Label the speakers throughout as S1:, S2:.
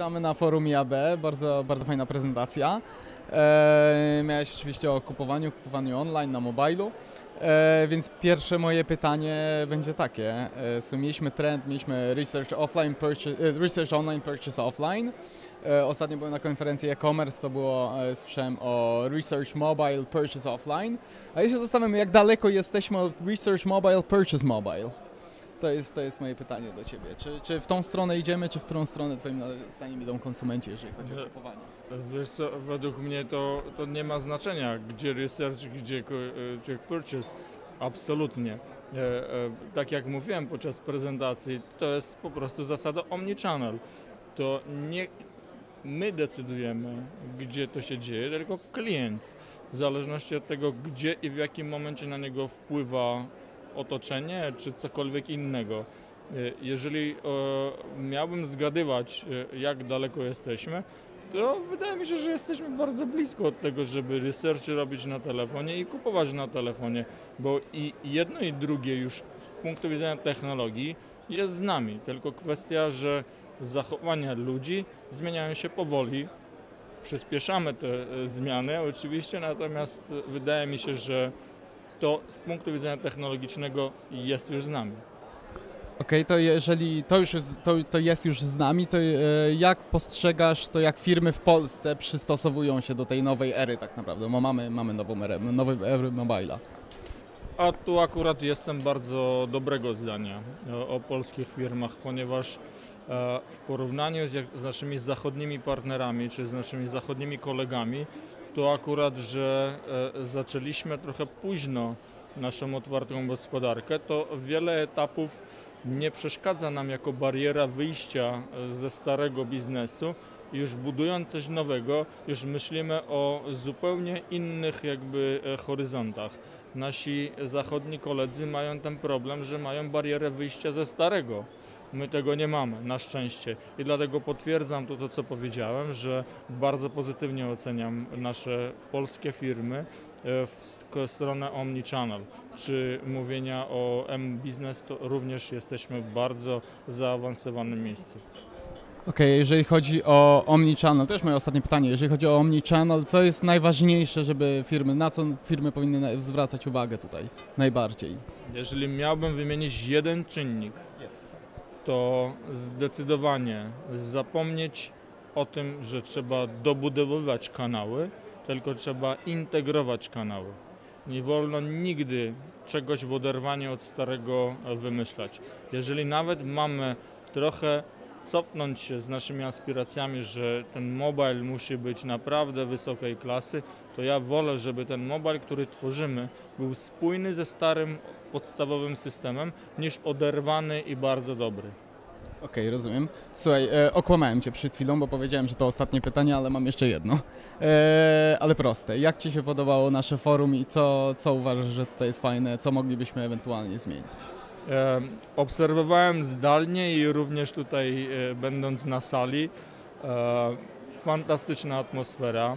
S1: Witamy na forum IAB, bardzo, bardzo fajna prezentacja. E, miałeś oczywiście o kupowaniu, kupowaniu online na mobilu. E, więc pierwsze moje pytanie będzie takie. E, mieliśmy trend, mieliśmy research offline, purchase, e, research online, purchase offline. E, ostatnio byłem na konferencji e-commerce, to było, e, słyszałem o research mobile, purchase offline. A ja się zastanawiam, jak daleko jesteśmy od research mobile, purchase mobile. To jest, to jest moje pytanie do Ciebie. Czy, czy w tą stronę idziemy, czy w którą stronę Twoim zdaniem idą konsumenci, jeżeli chodzi o
S2: Nie.
S1: kupowanie?
S2: Wiesz co, według mnie to, to nie ma znaczenia, gdzie research, gdzie, e, gdzie purchase. Absolutnie. E, e, tak jak mówiłem podczas prezentacji, to jest po prostu zasada omnichannel. To nie my decydujemy, gdzie to się dzieje, tylko klient. W zależności od tego, gdzie i w jakim momencie na niego wpływa otoczenie czy cokolwiek innego. E, Jeżeli e, miałbym zgadywać, e, jak daleko jesteśmy, to wydaje mi się, że jesteśmy bardzo blisko od tego, żeby researchy robić na telefonie i kupować na telefonie, bo i jedno i drugie już z punktu widzenia technologii jest z nami, tylko kwestia, że zachowania ludzi zmieniają się powoli. Przyspieszamy te zmiany oczywiście, natomiast wydaje mi się, że to z punktu widzenia technologicznego jest już z nami.
S1: Okej, to jeżeli to już jest, to, to jest już z nami, to e, jak postrzegasz to, jak firmy w Polsce przystosowują się do tej nowej ery tak naprawdę? Bo mamy, mamy nową erę, nowej ery mobile'a.
S2: A tu akurat jestem bardzo dobrego zdania o, o polskich firmach, ponieważ e, w porównaniu z naszymi zachodnimi partnerami czy z naszymi zachodnimi kolegami, to akurat, że e, zaczęliśmy trochę późno naszą otwartą gospodarkę, to wiele etapów nie przeszkadza nam jako bariera wyjścia e, ze starego biznesu. Już budując coś nowego, już myślimy o zupełnie innych jakby e, horyzontach. Nasi zachodni koledzy mają ten problem, że mają barierę wyjścia ze starego. My tego nie mamy, na szczęście. I dlatego potwierdzam to, to co powiedziałem, że bardzo pozytywnie oceniam nasze polskie firmy e, w stronę omnichannel. Czy mówienia o M-Business, to również jesteśmy w bardzo zaawansowanym miejscu.
S1: Okej, jeżeli chodzi o omnichannel, to już moje ostatnie pytanie. Jeżeli chodzi o omnichannel, co jest najważniejsze, żeby firmy, na co firmy powinny zwracać uwagę tutaj najbardziej?
S2: Jeżeli miałbym wymienić jeden czynnik, to zdecydowanie zapomnieć o tym, że trzeba dobudowywać kanały, tylko trzeba integrować kanały. Nie wolno nigdy czegoś w oderwaniu od starego wymyślać. Jeżeli nawet mamy trochę cofnąć się z naszymi aspiracjami, że ten mobile musi być naprawdę wysokiej klasy, to ja wolę, żeby ten mobile, który tworzymy, był spójny ze starym podstawowym systemem, niż oderwany i bardzo dobry.
S1: Okej, rozumiem. Słuchaj, e, okłamałem Cię przed chwilą, bo powiedziałem, że to ostatnie pytanie, ale mam jeszcze jedno. E, ale proste. Jak Ci się podobało nasze forum i co, co uważasz, że tutaj jest fajne, co moglibyśmy ewentualnie zmienić?
S2: Obserwowałem zdalnie i również tutaj e, będąc na sali. E, fantastyczna atmosfera,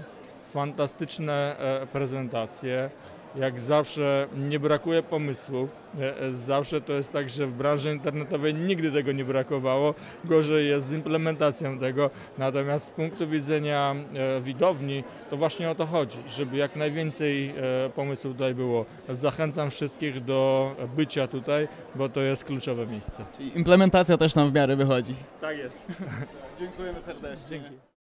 S2: fantastyczne e, prezentacje. Jak zawsze nie brakuje pomysłów. E, e, zawsze to jest tak, że w branży internetowej nigdy tego nie brakowało. Gorzej jest z implementacją tego. Natomiast z punktu widzenia e, widowni to właśnie o to chodzi, żeby jak najwięcej pomysłów tutaj było. Zachęcam wszystkich do bycia tutaj, bo to jest kluczowe miejsce.
S1: Czyli implementacja też nam w miarę wychodzi.
S2: Tak jest.
S1: Dziękujemy serdecznie.
S2: Dzięki.